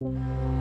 Música